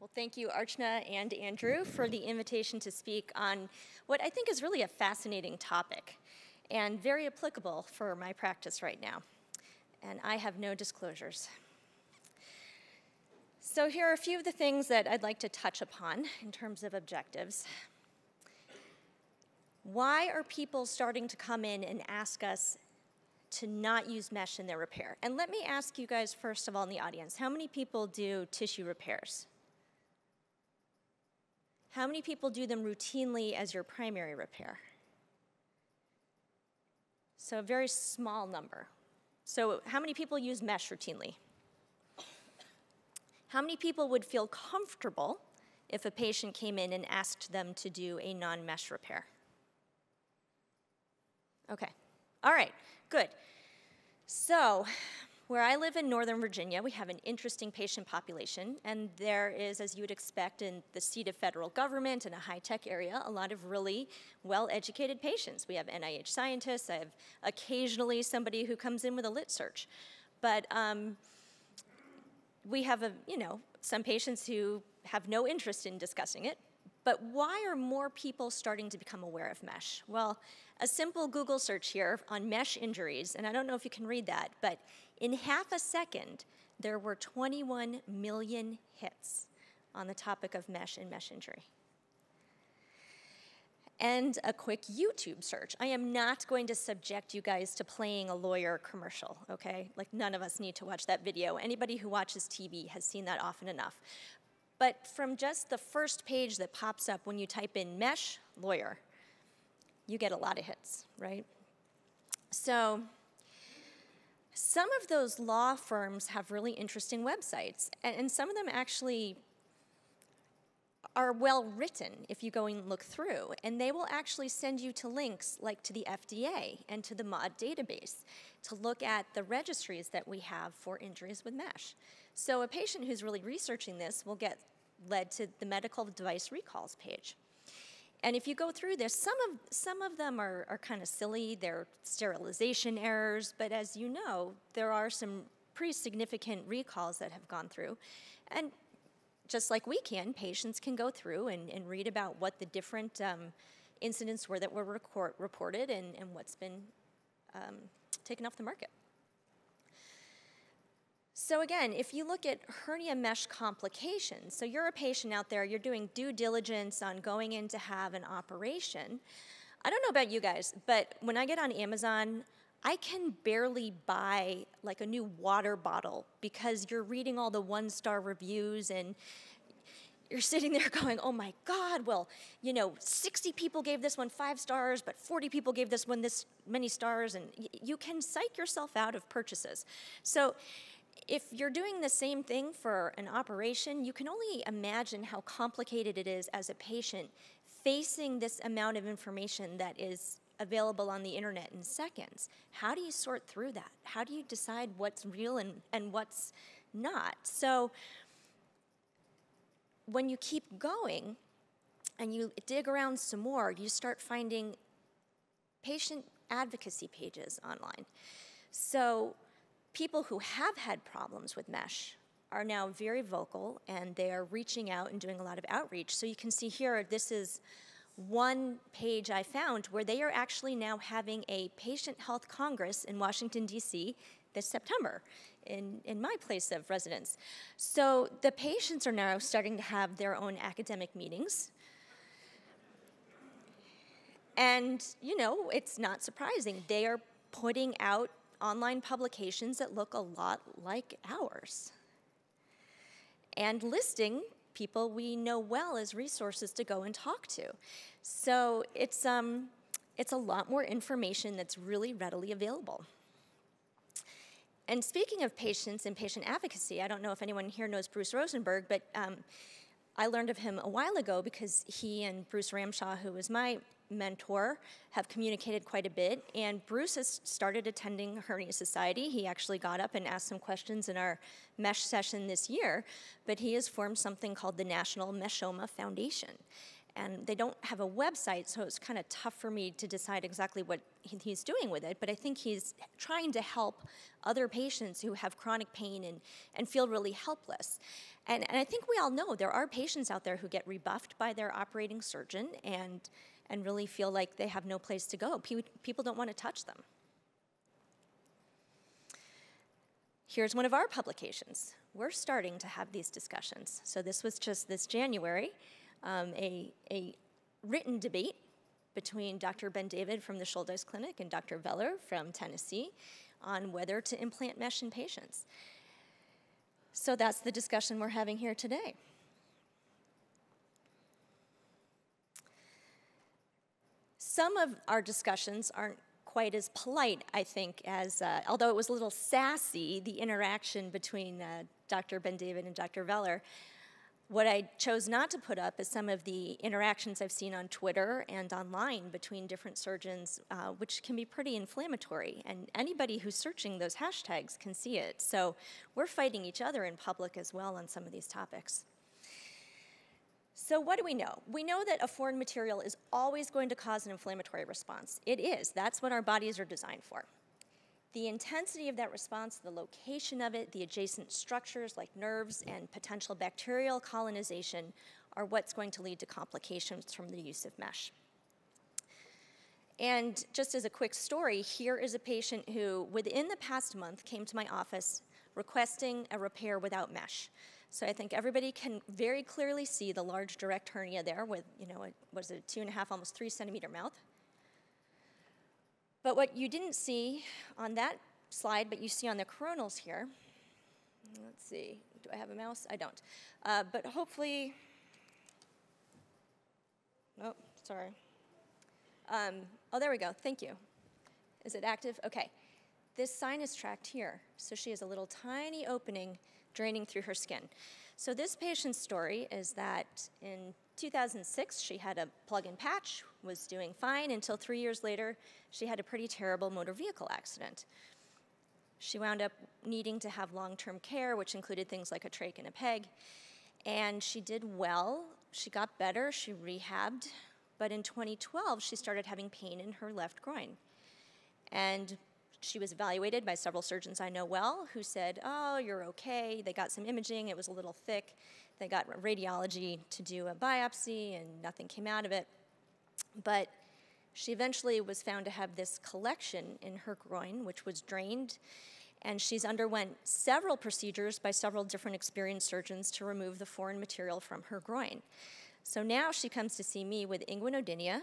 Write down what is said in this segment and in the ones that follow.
Well, thank you, Archana and Andrew, for the invitation to speak on what I think is really a fascinating topic and very applicable for my practice right now. And I have no disclosures. So, here are a few of the things that I'd like to touch upon in terms of objectives. Why are people starting to come in and ask us to not use mesh in their repair? And let me ask you guys, first of all, in the audience how many people do tissue repairs? How many people do them routinely as your primary repair? So, a very small number. So, how many people use mesh routinely? How many people would feel comfortable if a patient came in and asked them to do a non mesh repair? Okay, all right, good. So, where I live in Northern Virginia, we have an interesting patient population, and there is, as you would expect in the seat of federal government in a high tech area, a lot of really well educated patients. We have NIH scientists, I have occasionally somebody who comes in with a lit search. But um, we have, a, you know, some patients who have no interest in discussing it. But why are more people starting to become aware of mesh? Well, a simple Google search here on mesh injuries, and I don't know if you can read that, but in half a second, there were 21 million hits on the topic of mesh and mesh injury. And a quick YouTube search. I am not going to subject you guys to playing a lawyer commercial, okay? Like, none of us need to watch that video. Anybody who watches TV has seen that often enough. But from just the first page that pops up when you type in mesh lawyer, you get a lot of hits, right? So some of those law firms have really interesting websites, and, some of them actually are well written if you go and look through, and they will actually send you to links like to the FDA and to the MAUDE database to look at the registries that we have for injuries with mesh. So a patient who's really researching this will get led to the medical device recalls page. And if you go through this, some of, some of them are, are kind of silly. They're sterilization errors, but as you know, there are some pretty significant recalls that have gone through. And just like we can, patients can go through and, and read about what the different um, incidents were that were record, reported and, and what's been um, taken off the market. So again, if you look at hernia mesh complications, so you're a patient out there, you're doing due diligence on going in to have an operation. I don't know about you guys, but when I get on Amazon, I can barely buy like a new water bottle because you're reading all the one star reviews and you're sitting there going, oh my God, well, you know, 60 people gave this one five stars, but 40 people gave this one this many stars, and you can psych yourself out of purchases. So if you're doing the same thing for an operation, you can only imagine how complicated it is as a patient facing this amount of information that is available on the internet in seconds. How do you sort through that? How do you decide what's real and, and what's not? So when you keep going and you dig around some more, you start finding patient advocacy pages online. So people who have had problems with mesh are now very vocal and they are reaching out and doing a lot of outreach. So you can see here, this is one page I found where they are actually now having a patient health congress in Washington, D.C. this September in, in my place of residence. So the patients are now starting to have their own academic meetings. And, you know, it's not surprising. They are putting out online publications that look a lot like ours and listing people we know well as resources to go and talk to. So it's, um, it's a lot more information that's really readily available. And speaking of patients and patient advocacy, I don't know if anyone here knows Bruce Rosenberg, but um, I learned of him a while ago because he and Bruce Ramshaw, who was my mentor, have communicated quite a bit. And Bruce has started attending Hernia Society. He actually got up and asked some questions in our mesh session this year, but he has formed something called the National Meshoma Foundation. And they don't have a website, so it's kind of tough for me to decide exactly what he's doing with it. But I think he's trying to help other patients who have chronic pain and, and feel really helpless. And, and I think we all know there are patients out there who get rebuffed by their operating surgeon and, and really feel like they have no place to go. People don't want to touch them. Here's one of our publications. We're starting to have these discussions. So this was just this January, um, a, a written debate between Dr. Ben David from the Shouldice Clinic and Dr. Voeller from Tennessee on whether to implant mesh in patients. So that's the discussion we're having here today. Some of our discussions aren't quite as polite, I think, as, uh, although it was a little sassy, the interaction between uh, Dr. Ben David and Dr. Voeller. What I chose not to put up is some of the interactions I've seen on Twitter and online between different surgeons, uh, which can be pretty inflammatory. And anybody who's searching those hashtags can see it. So we're fighting each other in public as well on some of these topics. So what do we know? We know that a foreign material is always going to cause an inflammatory response. It is. That's what our bodies are designed for. The intensity of that response, the location of it, the adjacent structures like nerves and potential bacterial colonization are what's going to lead to complications from the use of mesh. And just as a quick story, here is a patient who, within the past month, came to my office requesting a repair without mesh. So I think everybody can very clearly see the large direct hernia there with, you know, a, was it two and a half, almost three centimeter mouth. But what you didn't see on that slide, but you see on the coronals here, let's see, do I have a mouse? I don't. Uh, but hopefully, oh, sorry. Um, oh, there we go, thank you. Is it active? Okay. This sinus tract here, so she has a little tiny opening draining through her skin. So this patient's story is that in 2006, she had a plug-in patch, was doing fine until three years later, she had a pretty terrible motor vehicle accident. She wound up needing to have long-term care, which included things like a trach and a peg, and she did well. She got better, she rehabbed, but in 2012, she started having pain in her left groin. And she was evaluated by several surgeons I know well who said, oh, you're okay. They got some imaging, it was a little thick. They got radiology to do a biopsy and nothing came out of it. But she eventually was found to have this collection in her groin, which was drained, and she's underwent several procedures by several different experienced surgeons to remove the foreign material from her groin. So now she comes to see me with inguinodynia,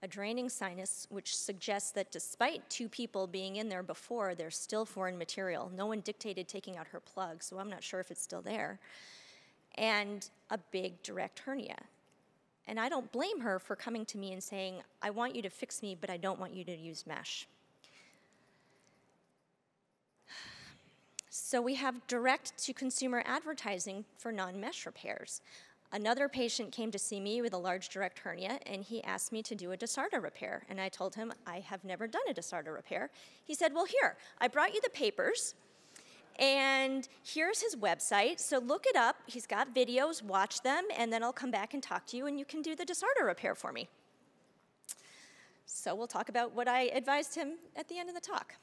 a draining sinus, which suggests that despite two people being in there before, there's still foreign material. No one dictated taking out her plug, so I'm not sure if it's still there. And a big direct hernia. And I don't blame her for coming to me and saying, I want you to fix me, but I don't want you to use mesh. So we have direct to consumer advertising for non mesh repairs. Another patient came to see me with a large direct hernia, and he asked me to do a Desarda repair. And I told him, I have never done a Desarda repair. He said, Well, here, I brought you the papers, and here's his website. So look it up. He's got videos, watch them, and then I'll come back and talk to you, and you can do the Desarda repair for me. So we'll talk about what I advised him at the end of the talk.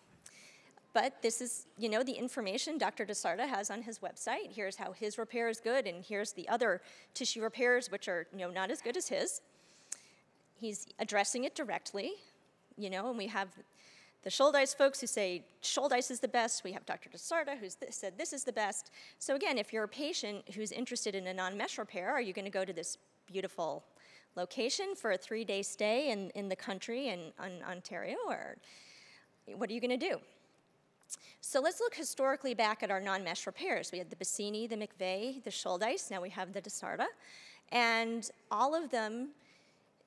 But this is, you know, the information Dr. Desarda has on his website. Here's how his repair is good, and here's the other tissue repairs, which are, you know, not as good as his. He's addressing it directly, you know, and we have the Shouldice folks who say Shouldice is the best. We have Dr. Desarda who said this is the best. So again, if you're a patient who's interested in a non-mesh repair, are you going to go to this beautiful location for a three-day stay in, in the country in, in Ontario, or what are you going to do? So let's look historically back at our non-mesh repairs. We had the Bassini, the McVay, the Shouldice, now we have the Desarda, and all of them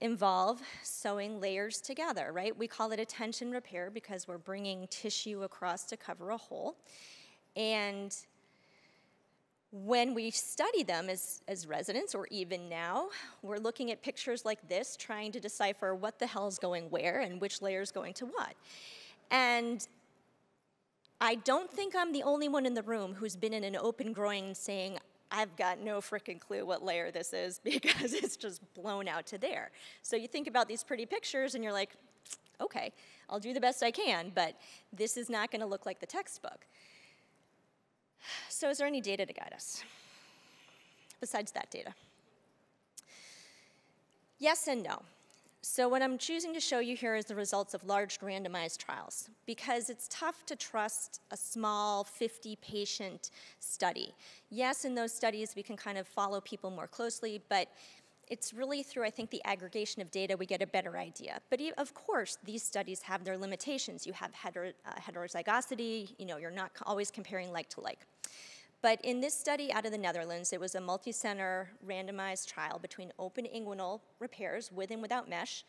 involve sewing layers together, right? We call it a tension repair because we're bringing tissue across to cover a hole. And when we study them as, as residents, or even now, we're looking at pictures like this, trying to decipher what the hell is going where and which layer is going to what. And I don't think I'm the only one in the room who's been in an open groin saying, I've got no freaking clue what layer this is because it's just blown out to there. So you think about these pretty pictures and you're like, okay, I'll do the best I can, but this is not going to look like the textbook. So is there any data to guide us besides that data? Yes and no. So what I'm choosing to show you here is the results of large randomized trials because it's tough to trust a small 50 patient study. Yes, in those studies we can kind of follow people more closely, but it's really through, I think, the aggregation of data we get a better idea. But of course, these studies have their limitations. You have heter uh, heterozygosity, you know, you're not always comparing like to like. But in this study out of the Netherlands, it was a multi-center randomized trial between open inguinal repairs with and without mesh.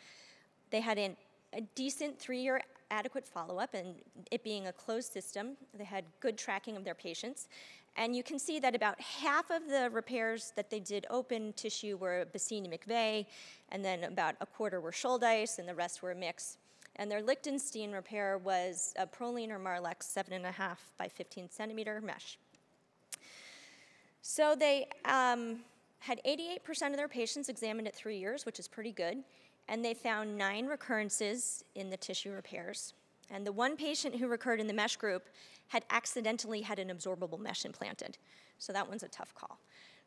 They had an, a decent three-year adequate follow-up, and it being a closed system, they had good tracking of their patients. And you can see that about half of the repairs that they did open tissue were Bassini McVay, and then about a quarter were Shouldice, and the rest were a mix. And their Lichtenstein repair was a Prolene or Marlex 7.5 by 15 centimeter mesh. So they um, had 88% of their patients examined at three years, which is pretty good, and they found nine recurrences in the tissue repairs. And the one patient who recurred in the mesh group had accidentally had an absorbable mesh implanted. So that one's a tough call.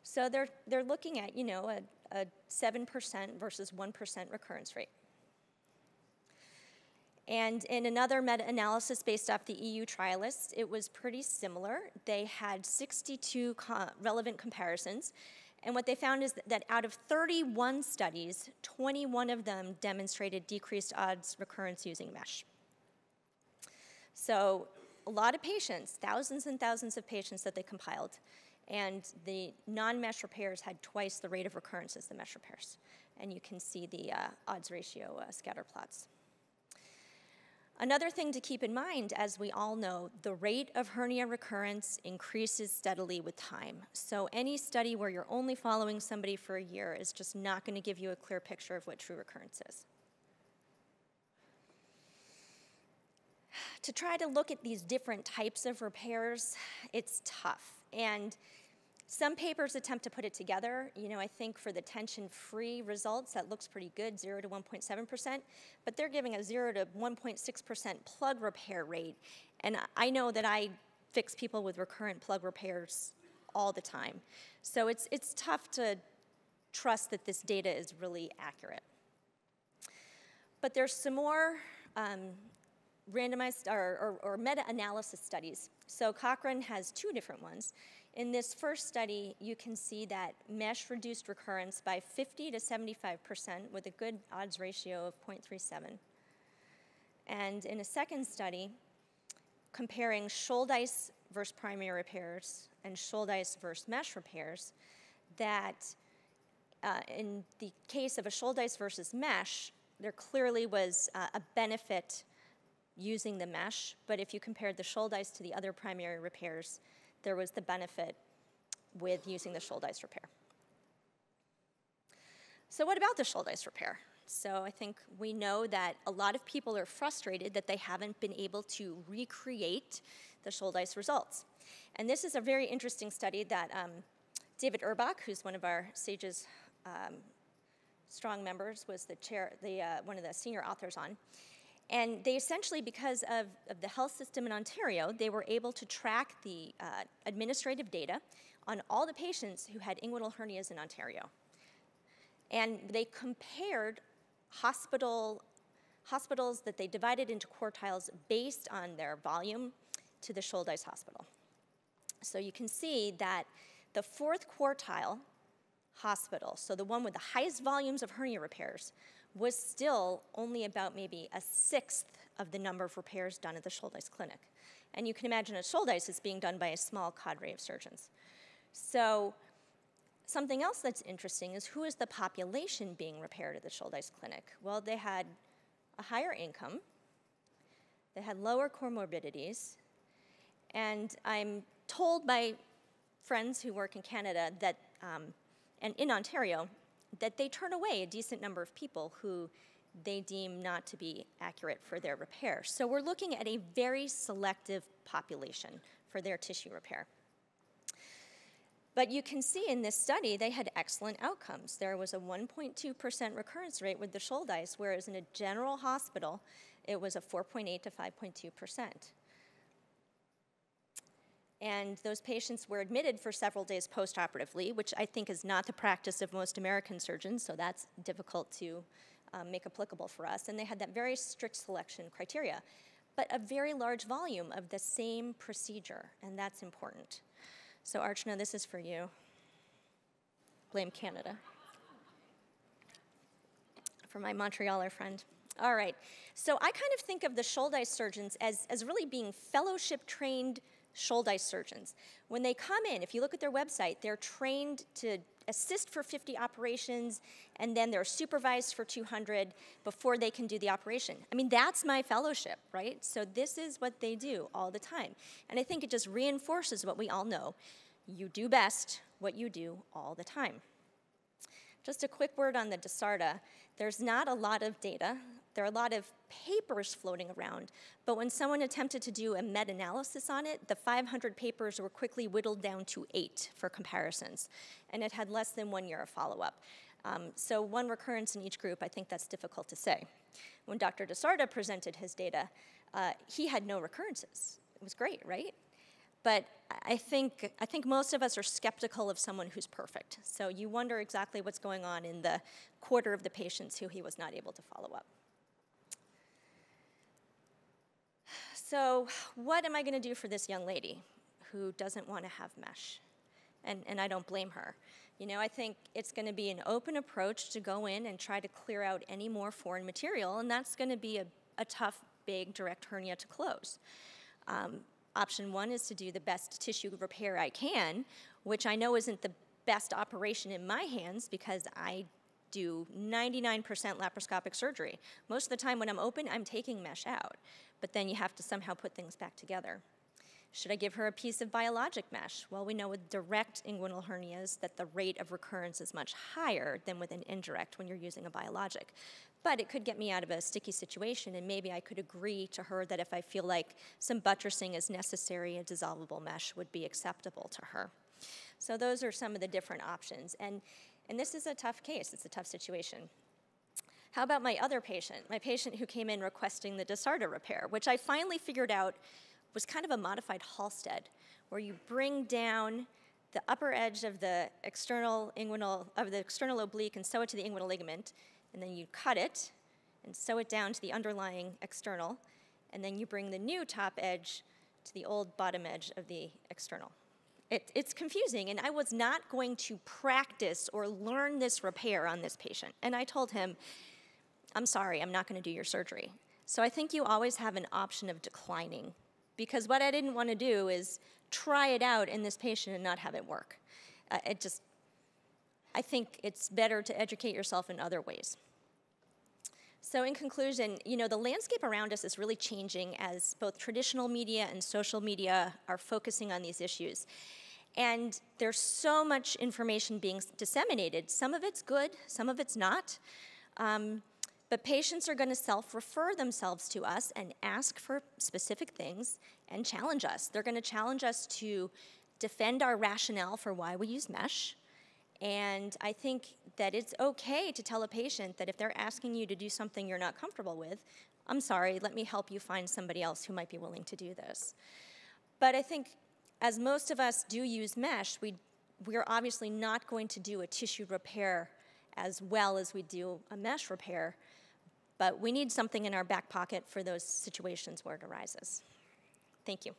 So they're, they're looking at, you know, a, a 7% versus 1% recurrence rate. And in another meta-analysis based off the EU trialists, it was pretty similar. They had 62 co relevant comparisons. And what they found is that out of 31 studies, 21 of them demonstrated decreased odds recurrence using mesh. So a lot of patients, thousands and thousands of patients that they compiled, and the non-mesh repairs had twice the rate of recurrence as the mesh repairs. And you can see the uh, odds ratio uh, scatter plots. Another thing to keep in mind, as we all know, the rate of hernia recurrence increases steadily with time. So any study where you're only following somebody for a year is just not going to give you a clear picture of what true recurrence is. To try to look at these different types of repairs, it's tough. And some papers attempt to put it together. You know, I think for the tension-free results, that looks pretty good, 0 to 1.7%, but they're giving a 0 to 1.6% plug repair rate. And I know that I fix people with recurrent plug repairs all the time. So it's, it's tough to trust that this data is really accurate. But there's some more um, randomized or, or, or meta-analysis studies. So Cochrane has two different ones. In this first study, you can see that mesh reduced recurrence by 50 to 75% with a good odds ratio of 0.37. And in a second study, comparing Shouldice versus primary repairs and Shouldice versus mesh repairs, that uh, in the case of a Shouldice versus mesh, there clearly was uh, a benefit using the mesh, but if you compared the Shouldice to the other primary repairs, there was the benefit with using the Shouldice repair. So what about the Shouldice repair? So I think we know that a lot of people are frustrated that they haven't been able to recreate the Shouldice results. And this is a very interesting study that um, David Urbach, who's one of our SAGES um, strong members, was the chair, the, uh, one of the senior authors on. And they essentially, because of, of, the health system in Ontario, they were able to track the uh, administrative data on all the patients who had inguinal hernias in Ontario. And they compared hospital, hospitals that they divided into quartiles based on their volume to the Shouldice Hospital. So you can see that the fourth quartile hospital, so the one with the highest volumes of hernia repairs, was still only about maybe a sixth of the number of repairs done at the Shouldice Clinic. And you can imagine a Shouldice is being done by a small cadre of surgeons. So something else that's interesting is who is the population being repaired at the Shouldice Clinic? Well, they had a higher income, they had lower comorbidities, and I'm told by friends who work in Canada that, um, and in Ontario, that they turn away a decent number of people who they deem not to be accurate for their repair. So we're looking at a very selective population for their tissue repair. But you can see in this study, they had excellent outcomes. There was a 1.2% recurrence rate with the Shouldice, whereas in a general hospital, it was a 4.8 to 5.2%. And those patients were admitted for several days postoperatively, which I think is not the practice of most American surgeons, so that's difficult to um, make applicable for us. And they had that very strict selection criteria, but a very large volume of the same procedure, and that's important. So Archana, this is for you. Blame Canada. For my Montrealer friend. All right, so I kind of think of the Shouldice surgeons as, as really being fellowship trained Shouldice surgeons. When they come in, if you look at their website, they're trained to assist for 50 operations, and then they're supervised for 200 before they can do the operation. I mean, that's my fellowship, right? So this is what they do all the time. And I think it just reinforces what we all know. You do best what you do all the time. Just a quick word on the Desarda. There's not a lot of data there are a lot of papers floating around, but when someone attempted to do a meta-analysis on it, the 500 papers were quickly whittled down to eight for comparisons, and it had less than one year of follow-up. Um, so one recurrence in each group, I think that's difficult to say. When Dr. Desarda presented his data, uh, he had no recurrences. It was great, right? But I think, I think most of us are skeptical of someone who's perfect. So you wonder exactly what's going on in the quarter of the patients who he was not able to follow up. So what am I going to do for this young lady who doesn't want to have mesh? And, and I don't blame her. You know, I think it's going to be an open approach to go in and try to clear out any more foreign material, and that's going to be a, a tough, big, direct hernia to close. Um, option one is to do the best tissue repair I can, which I know isn't the best operation in my hands because I do 99% laparoscopic surgery. Most of the time when I'm open, I'm taking mesh out but then you have to somehow put things back together. Should I give her a piece of biologic mesh? Well, we know with direct inguinal hernias that the rate of recurrence is much higher than with an indirect when you're using a biologic. But it could get me out of a sticky situation, and maybe I could agree to her that if I feel like some buttressing is necessary, a dissolvable mesh would be acceptable to her. So those are some of the different options. And, and this is a tough case, it's a tough situation. How about my other patient, my patient who came in requesting the Desarda repair, which I finally figured out was kind of a modified Halsted, where you bring down the upper edge of the external inguinal, of the external oblique and sew it to the inguinal ligament, and then you cut it and sew it down to the underlying external, and then you bring the new top edge to the old bottom edge of the external. It, it's confusing, and I was not going to practice or learn this repair on this patient. And I told him, I'm sorry, I'm not going to do your surgery. So I think you always have an option of declining because what I didn't want to do is try it out in this patient and not have it work. Uh, it just, I think it's better to educate yourself in other ways. So in conclusion, you know, the landscape around us is really changing as both traditional media and social media are focusing on these issues. And there's so much information being disseminated. Some of it's good, some of it's not. Um, but patients are going to self refer themselves to us and ask for specific things and challenge us. They're going to challenge us to defend our rationale for why we use mesh. And I think that it's okay to tell a patient that if they're asking you to do something you're not comfortable with, I'm sorry, let me help you find somebody else who might be willing to do this. But I think as most of us do use mesh, we, we're obviously not going to do a tissue repair as well as we do a mesh repair. But we need something in our back pocket for those situations where it arises. Thank you.